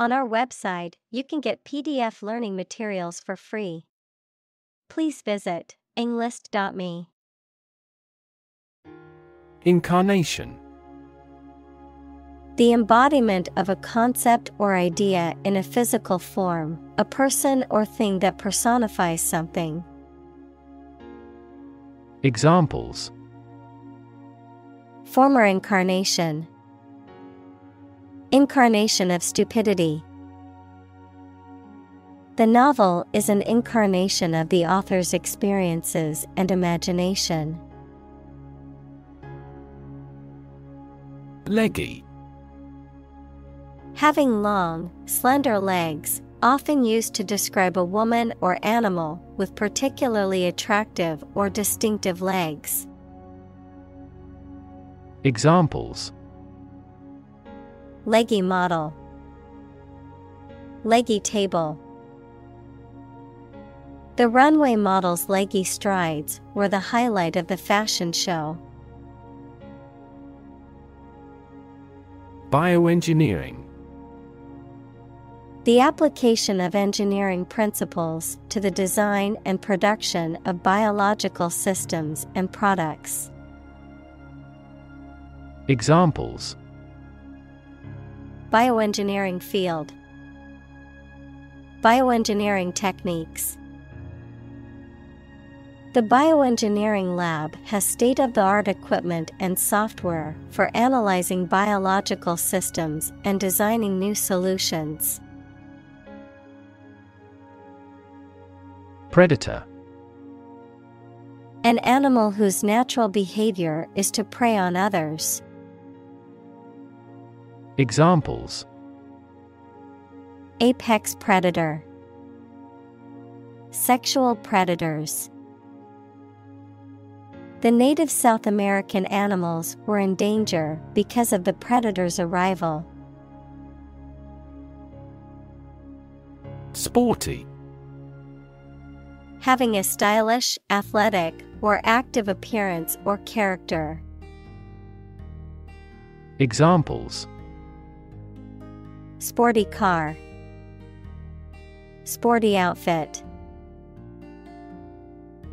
On our website, you can get PDF learning materials for free. Please visit englist.me. Incarnation The embodiment of a concept or idea in a physical form, a person or thing that personifies something. Examples Former incarnation Incarnation of stupidity. The novel is an incarnation of the author's experiences and imagination. Leggy Having long, slender legs, often used to describe a woman or animal with particularly attractive or distinctive legs. Examples Leggy model, Leggy table. The runway model's leggy strides were the highlight of the fashion show. Bioengineering The application of engineering principles to the design and production of biological systems and products. Examples Bioengineering field, Bioengineering techniques. The bioengineering lab has state of the art equipment and software for analyzing biological systems and designing new solutions. Predator An animal whose natural behavior is to prey on others. Examples Apex predator, Sexual predators. The native South American animals were in danger because of the predator's arrival. Sporty Having a stylish, athletic, or active appearance or character. Examples Sporty car, Sporty outfit.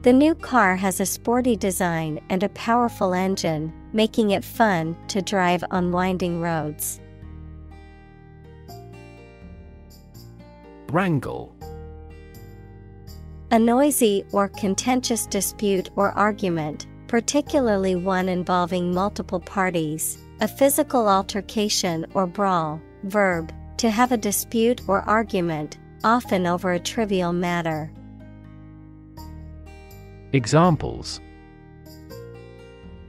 The new car has a sporty design and a powerful engine, making it fun to drive on winding roads. Wrangle A noisy or contentious dispute or argument, particularly one involving multiple parties, a physical altercation or brawl. Verb, to have a dispute or argument, often over a trivial matter. Examples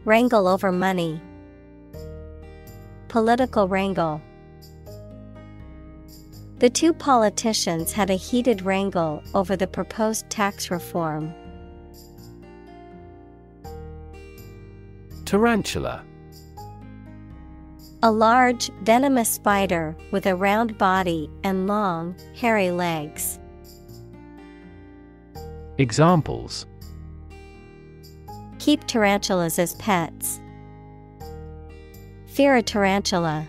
Wrangle over money. Political wrangle. The two politicians had a heated wrangle over the proposed tax reform. Tarantula A large, venomous spider with a round body and long, hairy legs. Examples Keep tarantulas as pets. Fear a tarantula.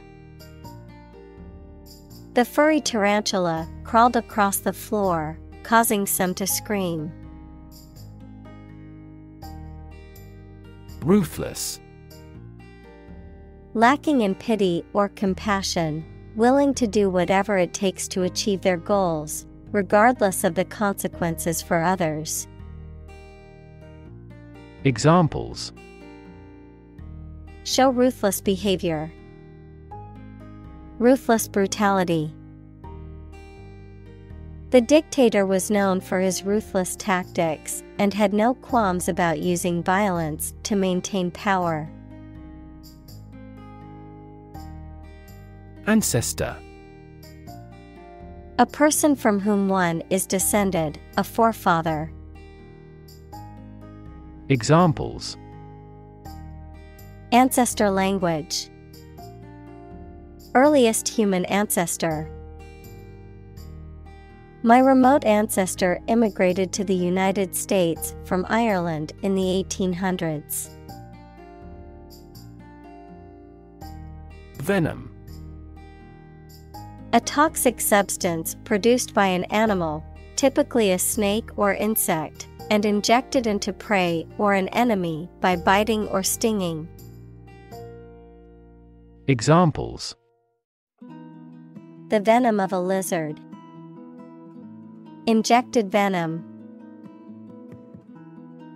The furry tarantula crawled across the floor, causing some to scream. Ruthless Lacking in pity or compassion, willing to do whatever it takes to achieve their goals, regardless of the consequences for others. Examples Show ruthless behavior, ruthless brutality. The dictator was known for his ruthless tactics and had no qualms about using violence to maintain power. Ancestor A person from whom one is descended, a forefather. Examples Ancestor language. Earliest human ancestor. My remote ancestor immigrated to the United States from Ireland in the 1800s. Venom A toxic substance produced by an animal, typically a snake or insect, and injected into prey or an enemy by biting or stinging. Examples The venom of a lizard. Injected venom.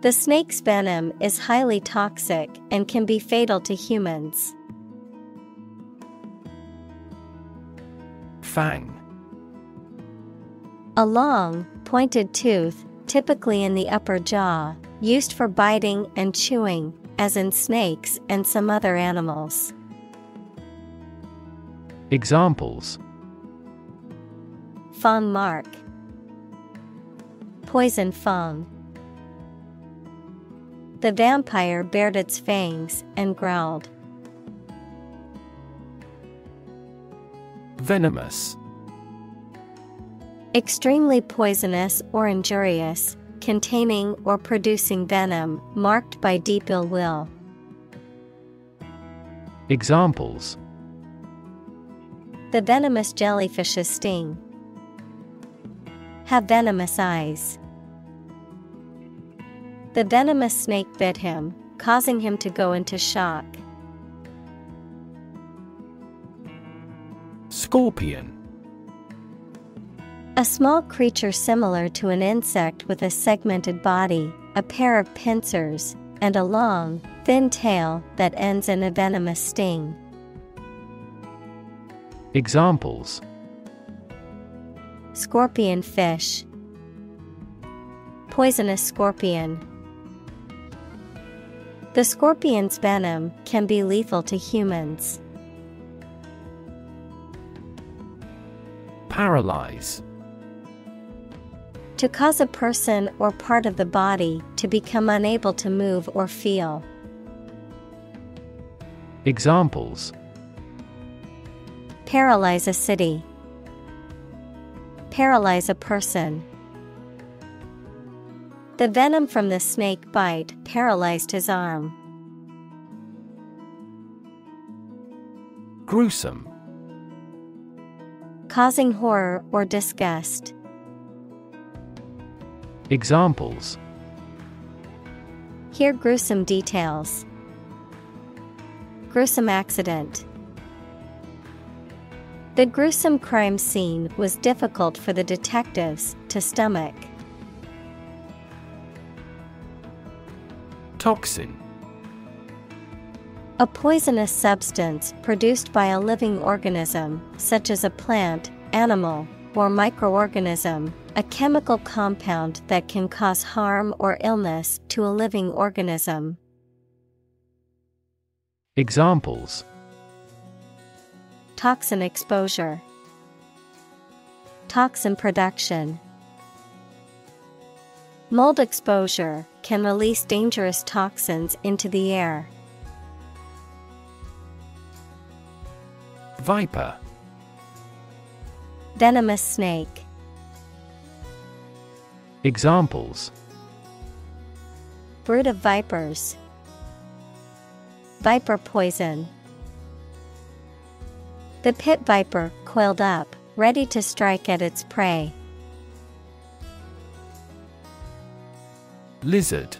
The snake's venom is highly toxic and can be fatal to humans. Fang A long, pointed tooth, typically in the upper jaw, used for biting and chewing, as in snakes and some other animals. Examples Fong mark. Poison fong. The vampire bared its fangs and growled. Venomous Extremely poisonous or injurious, containing or producing venom marked by deep ill will. Examples The venomous jellyfish's sting. Have venomous eyes. The venomous snake bit him, causing him to go into shock. Scorpion A small creature similar to an insect with a segmented body, a pair of pincers, and a long, thin tail that ends in a venomous sting. Examples Scorpion fish. Poisonous scorpion. The scorpion's venom can be lethal to humans. Paralyze To cause a person or part of the body to become unable to move or feel. Examples Paralyze a city. Paralyze a person. The venom from the snake bite paralyzed his arm. Gruesome Causing horror or disgust. Examples Hear gruesome details. Gruesome accident. The gruesome crime scene was difficult for the detectives to stomach. Toxin A poisonous substance produced by a living organism, such as a plant, animal, or microorganism, a chemical compound that can cause harm or illness to a living organism. Examples Toxin exposure, Toxin production. Mold exposure can release dangerous toxins into the air. Viper Venomous snake. Examples Brood of vipers. Viper poison. The pit viper coiled up, ready to strike at its prey. Lizard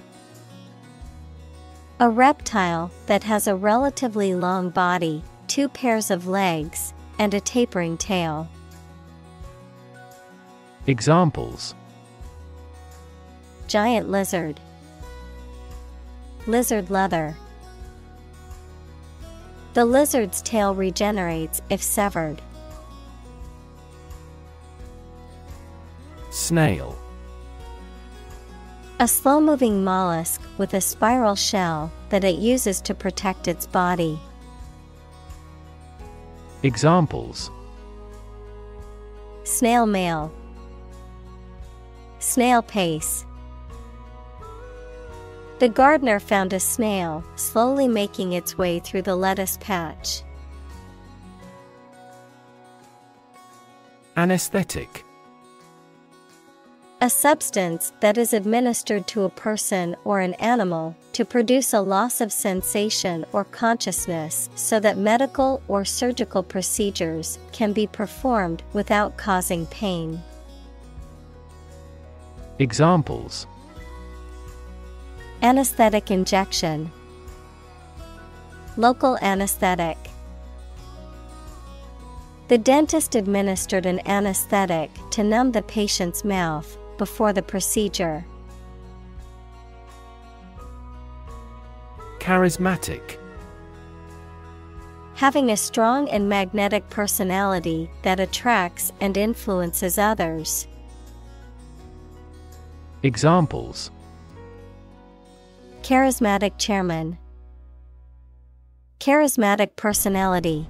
A reptile that has a relatively long body, two pairs of legs, and a tapering tail. Examples Giant lizard. Lizard leather. The lizard's tail regenerates if severed. Snail A slow moving mollusk with a spiral shell that it uses to protect its body. Examples Snail mail. Snail pace. The gardener found a snail slowly making its way through the lettuce patch. Anesthetic A substance that is administered to a person or an animal to produce a loss of sensation or consciousness so that medical or surgical procedures can be performed without causing pain. Examples Anesthetic injection, Local anesthetic. The dentist administered an anesthetic to numb the patient's mouth before the procedure. Charismatic Having a strong and magnetic personality that attracts and influences others. Examples Charismatic chairman, Charismatic personality.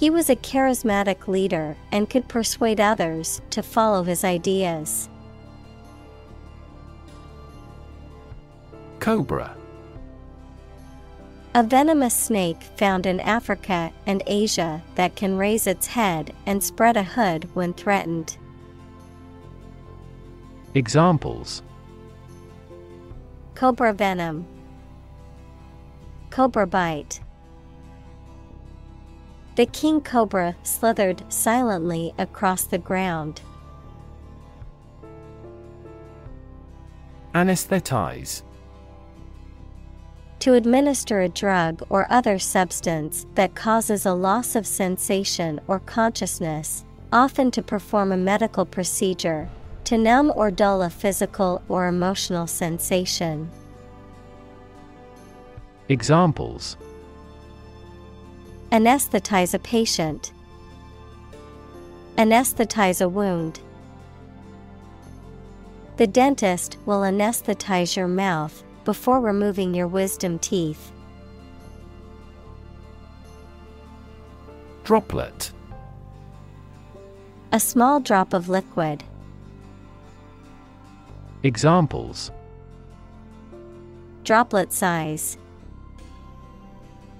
He was a charismatic leader and could persuade others to follow his ideas. Cobra A venomous snake found in Africa and Asia that can raise its head and spread a hood when threatened. Examples Cobra venom, Cobra bite. The king cobra slithered silently across the ground. Anesthetize To administer a drug or other substance that causes a loss of sensation or consciousness, often to perform a medical procedure, to numb or dull a physical or emotional sensation. Examples Anesthetize a patient. Anesthetize a wound. The dentist will anesthetize your mouth before removing your wisdom teeth. Droplet A small drop of liquid. Examples Droplet size.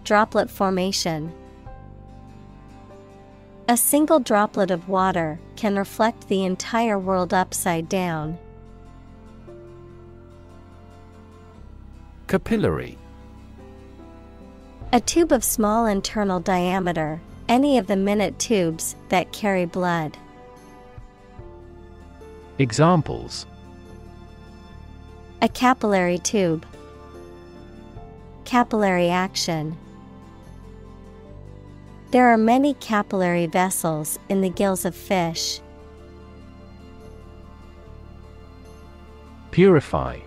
Droplet formation. A single droplet of water can reflect the entire world upside down. Capillary A tube of small internal diameter, any of the minute tubes that carry blood. Examples A capillary tube. Capillary action. There are many capillary vessels in the gills of fish. Purify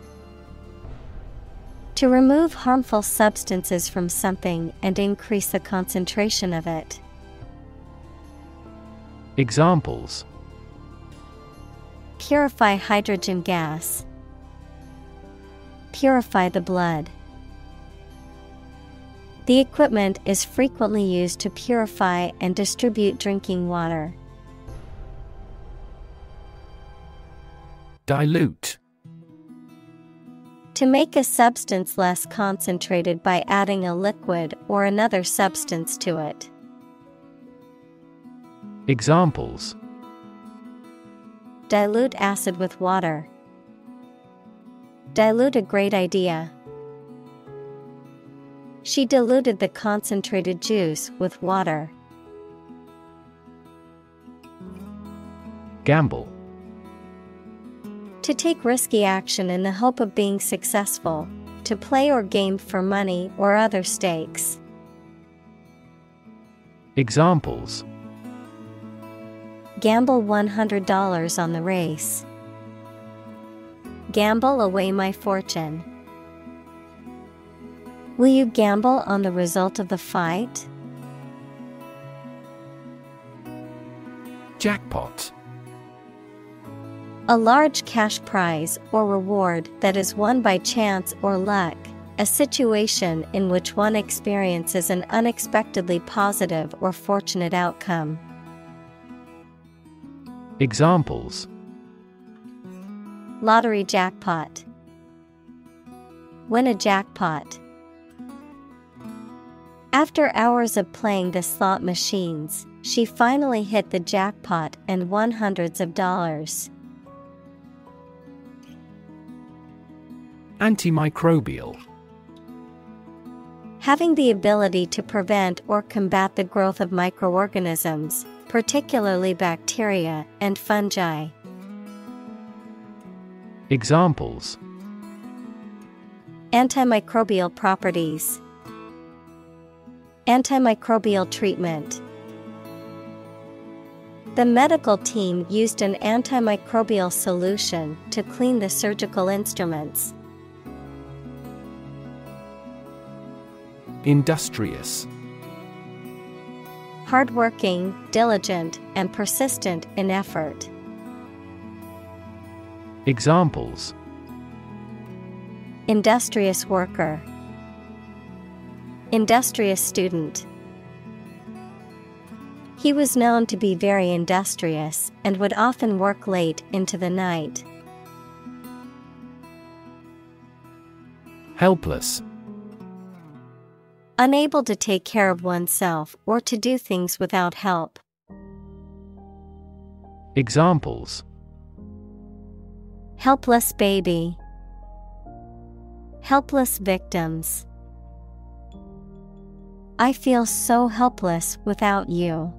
To remove harmful substances from something and increase the concentration of it. Examples Purify hydrogen gas. Purify the blood. The equipment is frequently used to purify and distribute drinking water. Dilute To make a substance less concentrated by adding a liquid or another substance to it. Examples Dilute acid with water. Dilute a great idea. She diluted the concentrated juice with water. Gamble To take risky action in the hope of being successful, to play or game for money or other stakes. Examples Gamble $100 on the race. Gamble away my fortune. Will you gamble on the result of the fight? Jackpot A large cash prize or reward that is won by chance or luck, a situation in which one experiences an unexpectedly positive or fortunate outcome. Examples Lottery jackpot. Win a jackpot. After hours of playing the slot machines, She finally hit the jackpot and won hundreds of dollars. Antimicrobial Having the ability to prevent or combat the growth of microorganisms, particularly bacteria and fungi. Examples Antimicrobial properties, Antimicrobial treatment. The medical team used an antimicrobial solution to clean the surgical instruments. Industrious Hardworking, diligent, and persistent in effort. Examples Industrious worker, Industrious student. He was known to be very industrious and would often work late into the night. Helpless Unable to take care of oneself or to do things without help. Examples Helpless baby. Helpless victims. I feel so helpless without you.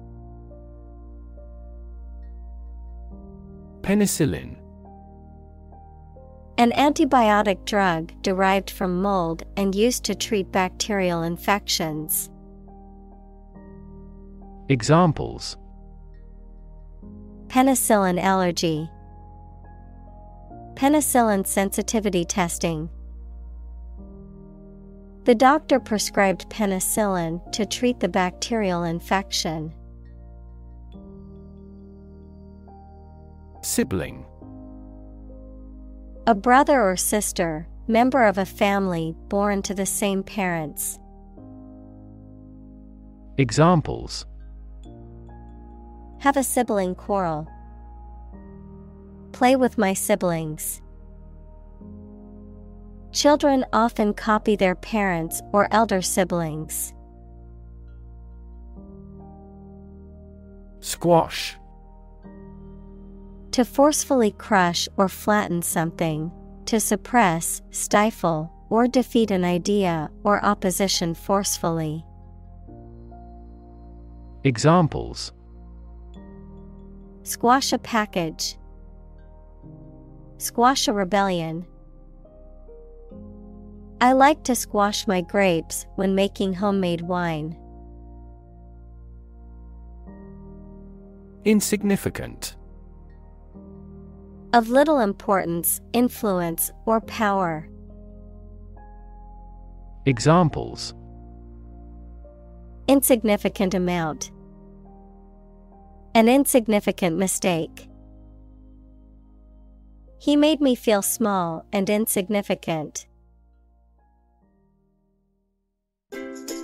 Penicillin An antibiotic drug derived from mold and used to treat bacterial infections. Examples Penicillin allergy. Penicillin sensitivity testing. The doctor prescribed penicillin to treat the bacterial infection. Sibling A brother or sister, member of a family born to the same parents. Examples Have a sibling quarrel. Play with my siblings. Children often copy their parents or elder siblings. Squash To forcefully crush or flatten something, to suppress, stifle, or defeat an idea or opposition forcefully. Examples Squash a package. Squash a rebellion. I like to squash my grapes when making homemade wine. Insignificant Of little importance, influence, or power. Examples Insignificant amount. An insignificant mistake. He made me feel small and insignificant. Thank you.